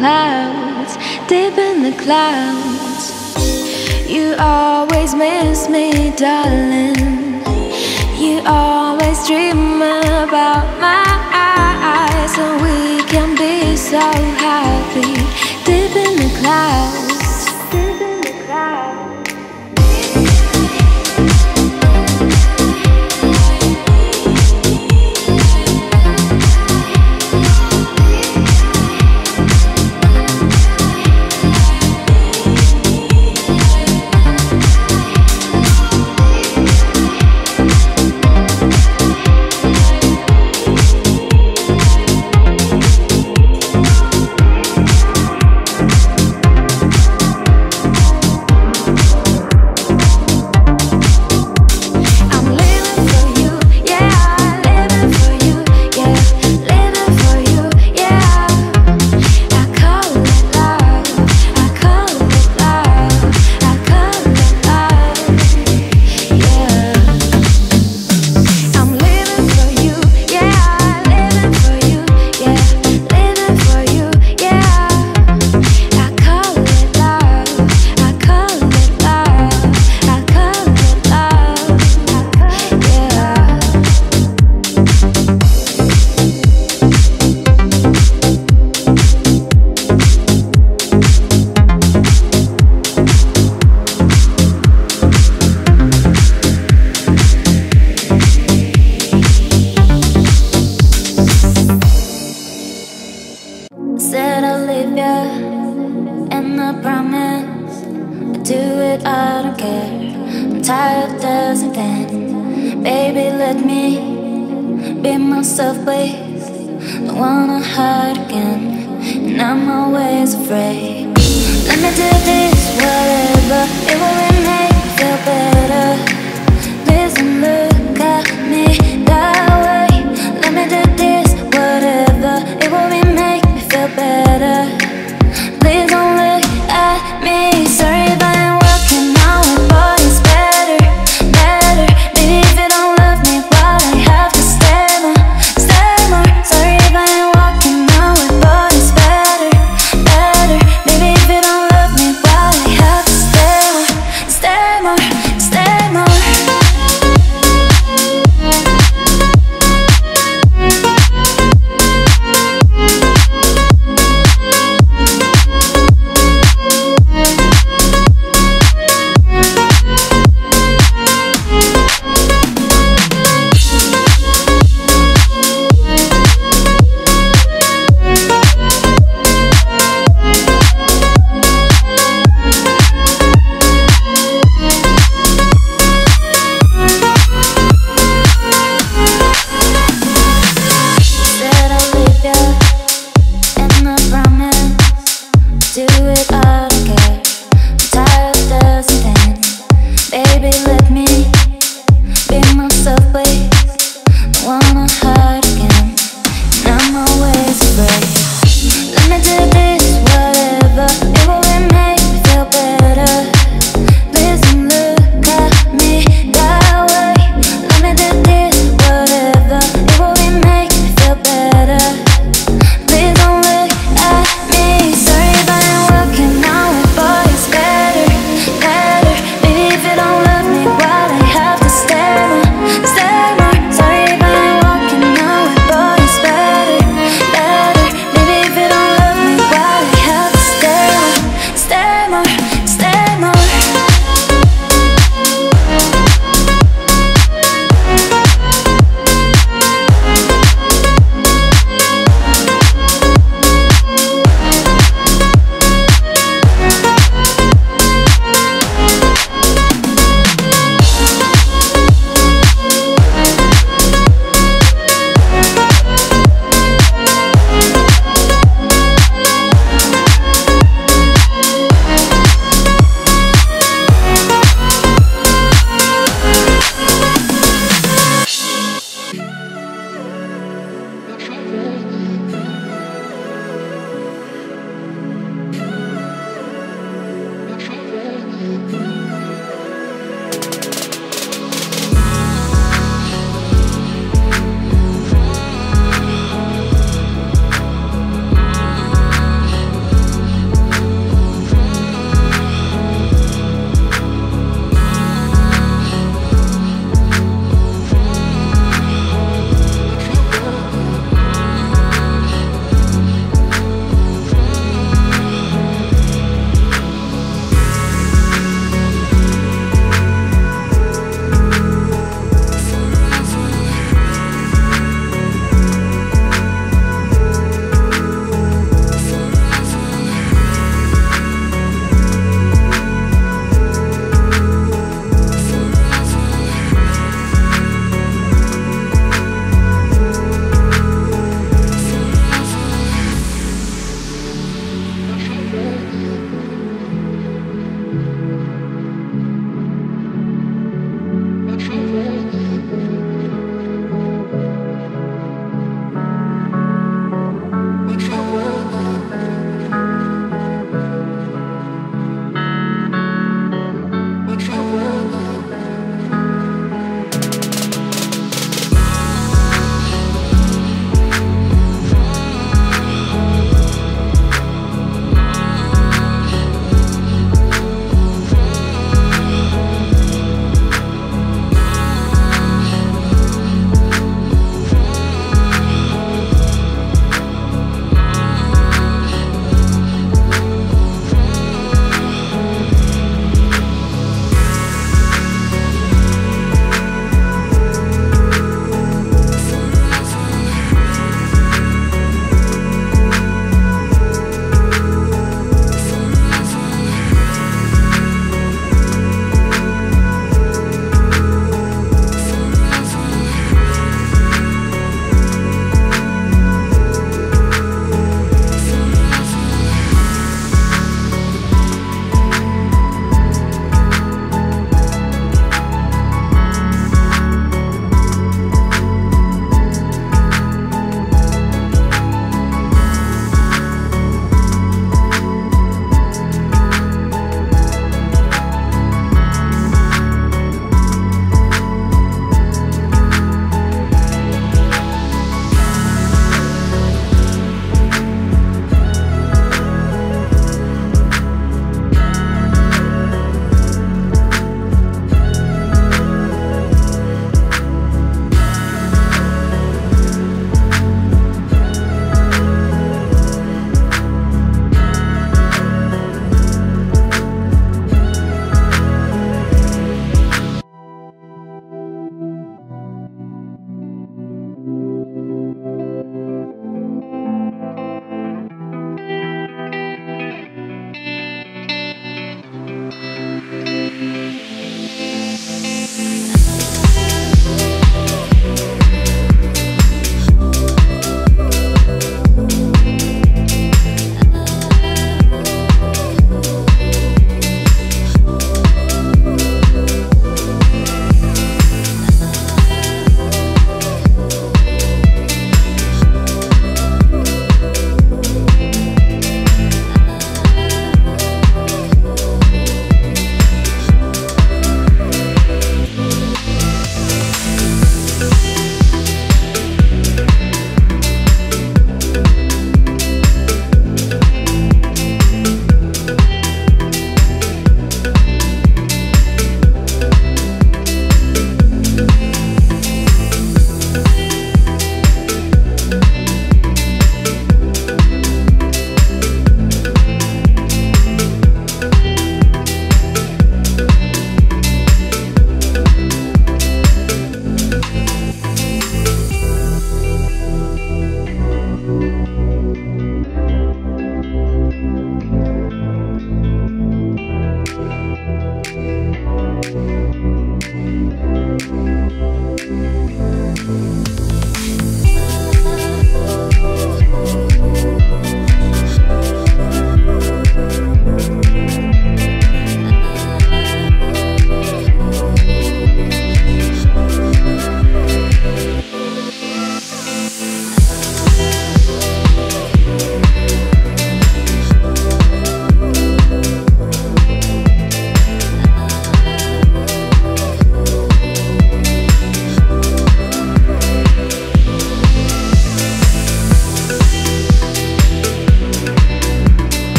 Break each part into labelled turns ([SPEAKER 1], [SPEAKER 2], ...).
[SPEAKER 1] clouds, deep in the clouds. You always miss me, darling. You always dream about my eyes, and we can be so happy, deep in the clouds.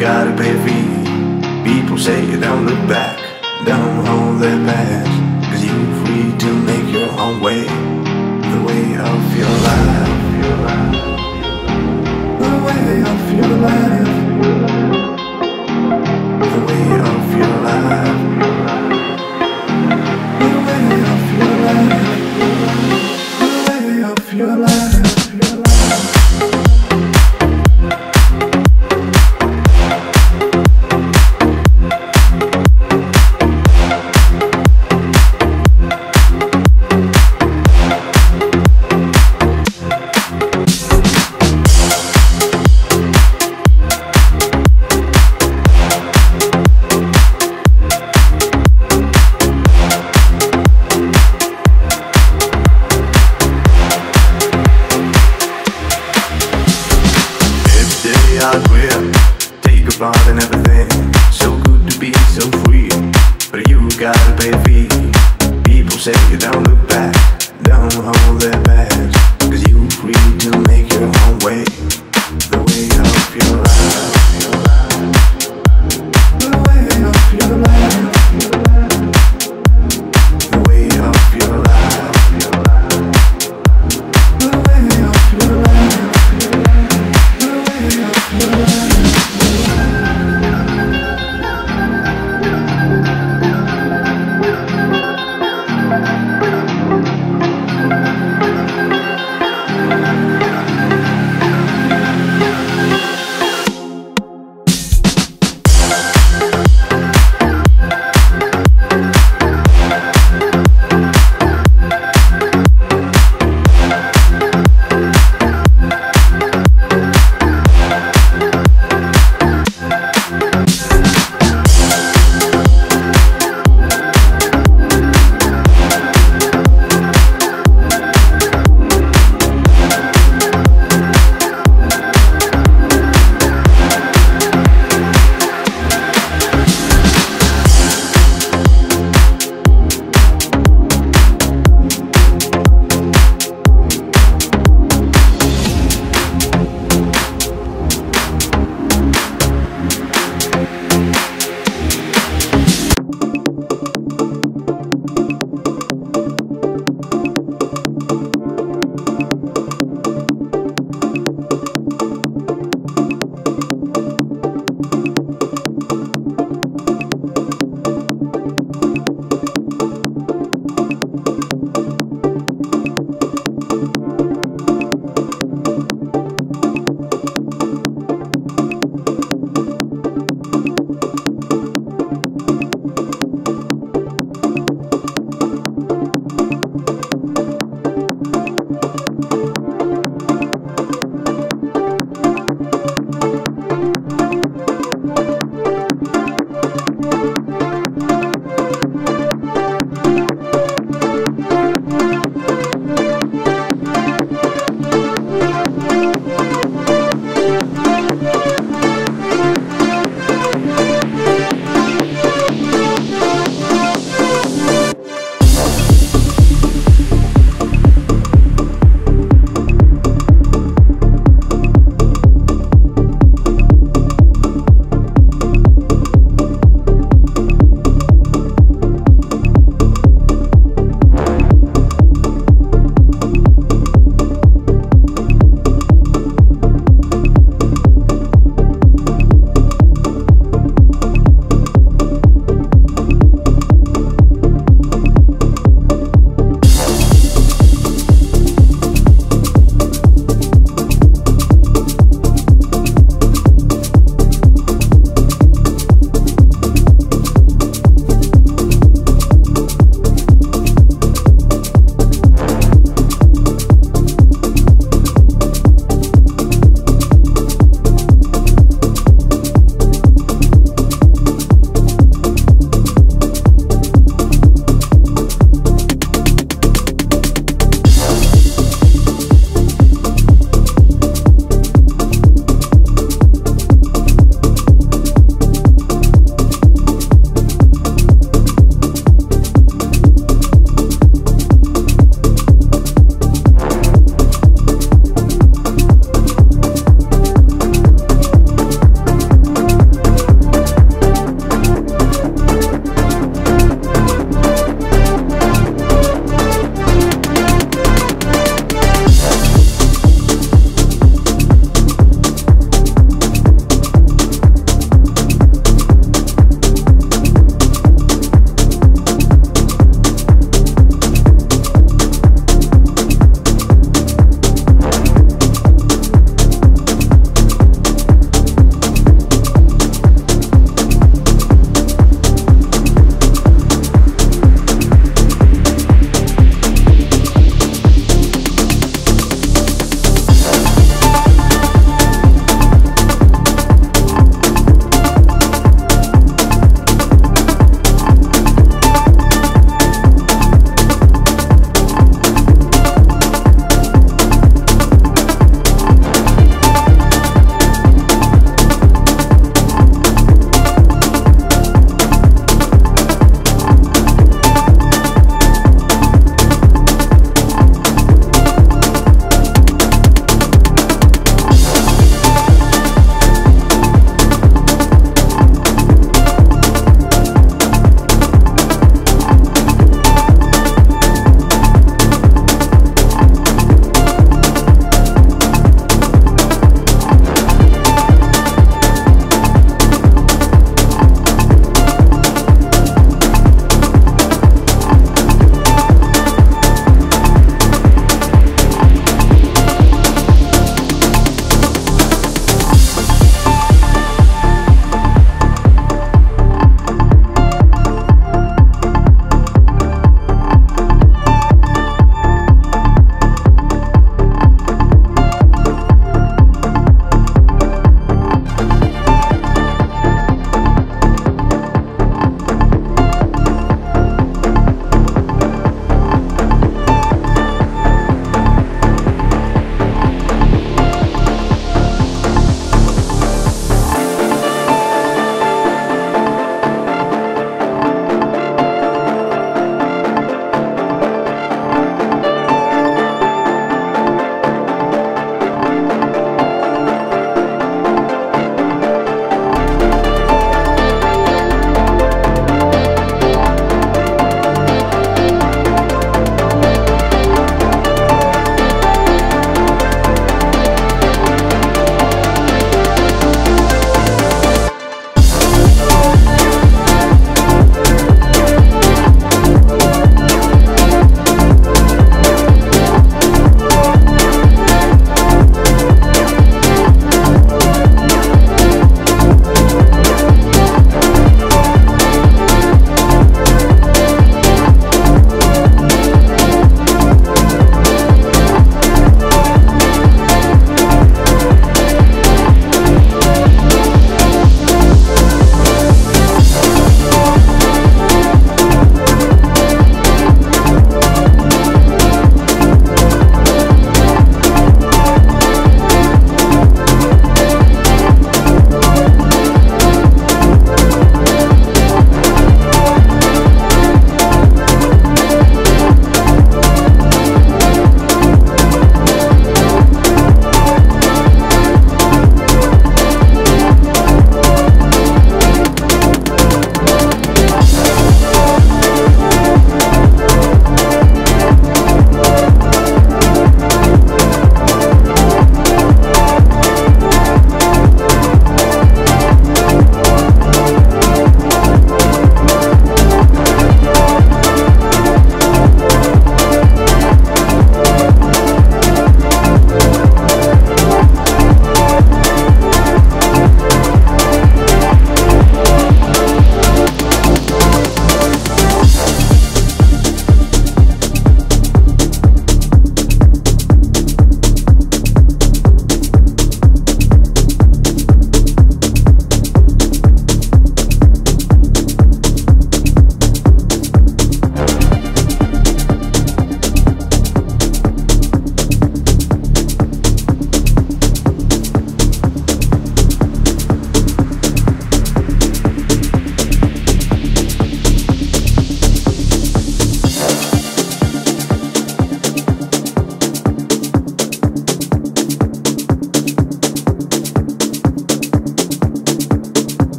[SPEAKER 2] Pay a fee. People say you don't look back, don't hold their past, cause you're free to make your own way, the way of your life. The way of your life. The way of your life. The way of your life.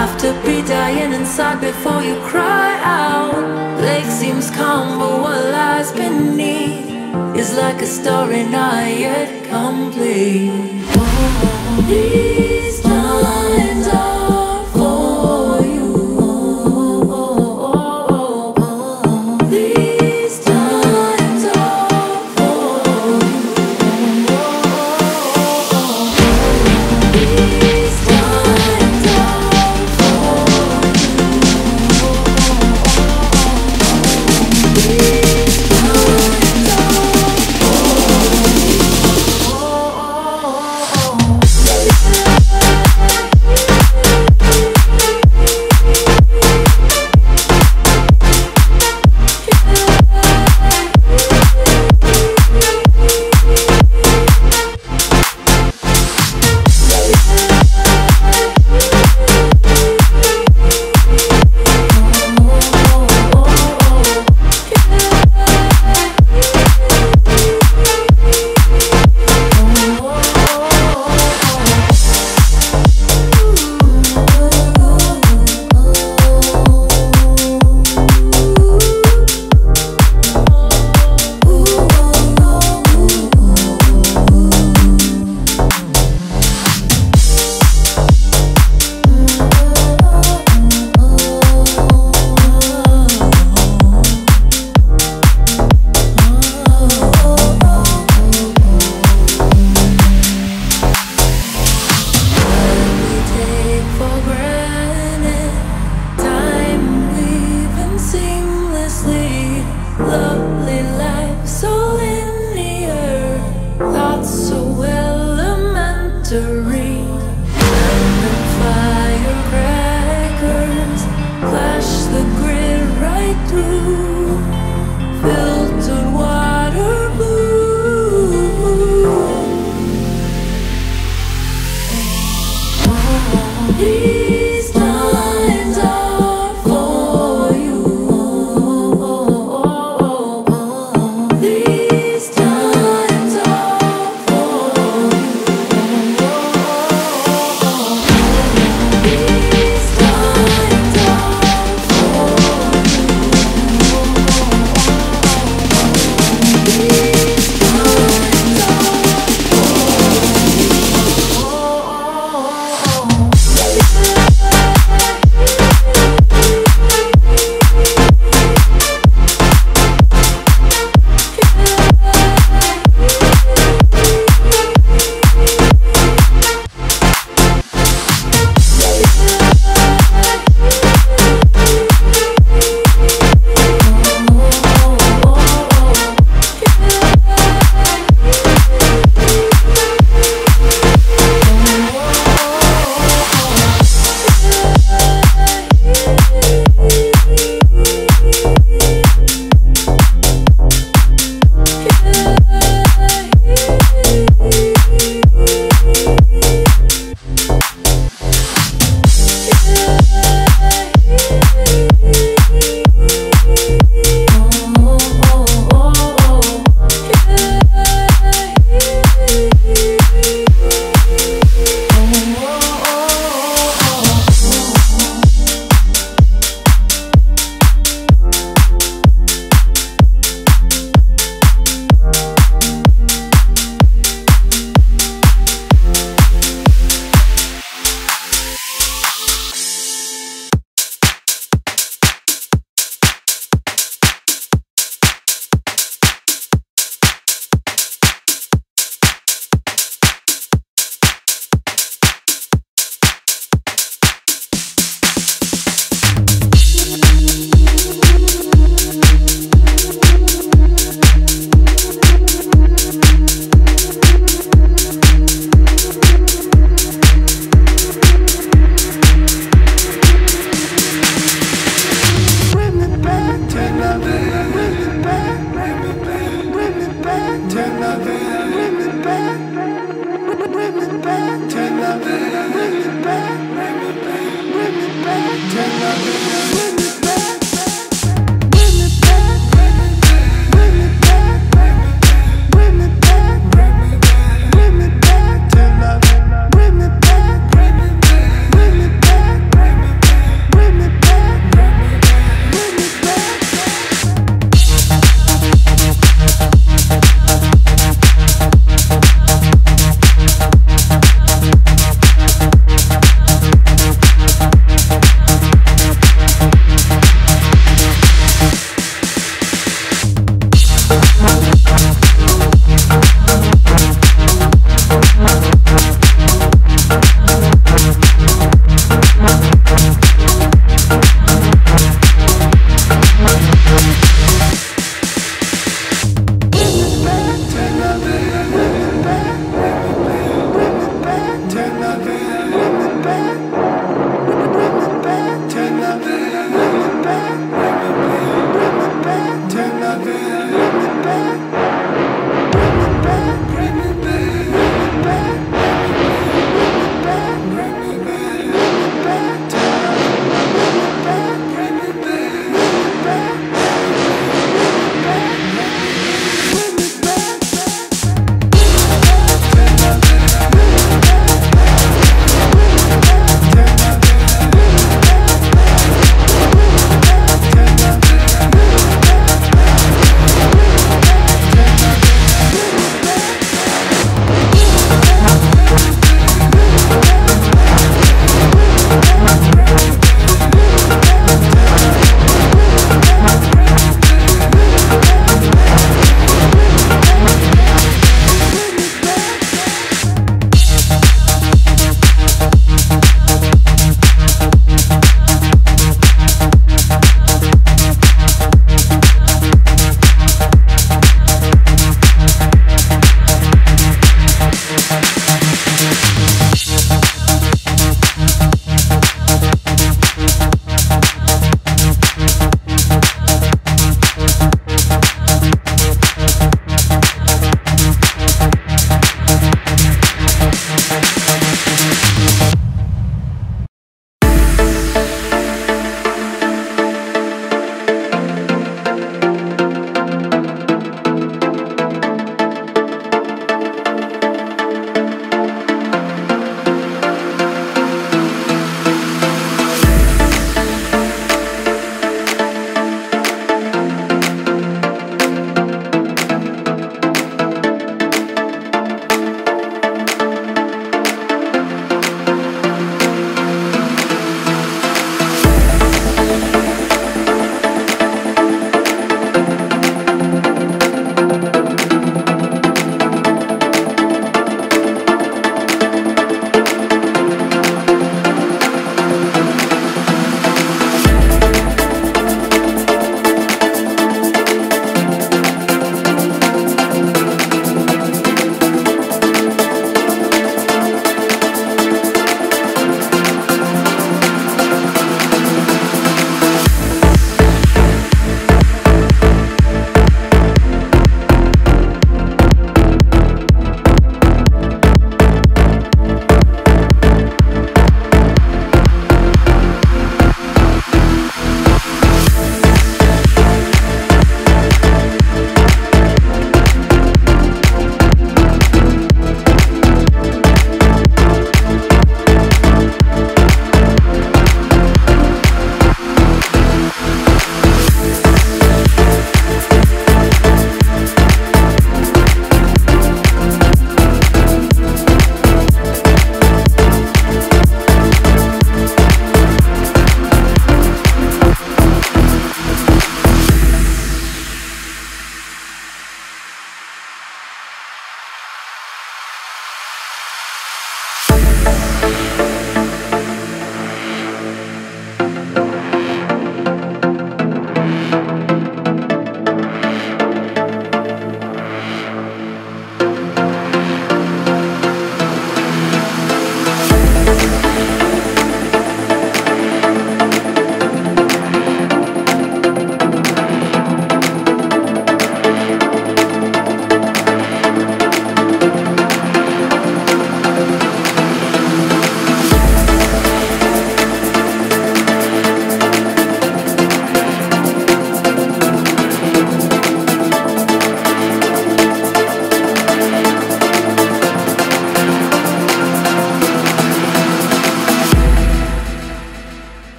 [SPEAKER 3] Have to be dying inside before you cry out. Lake seems calm, but what lies beneath is like a story not yet complete. These times are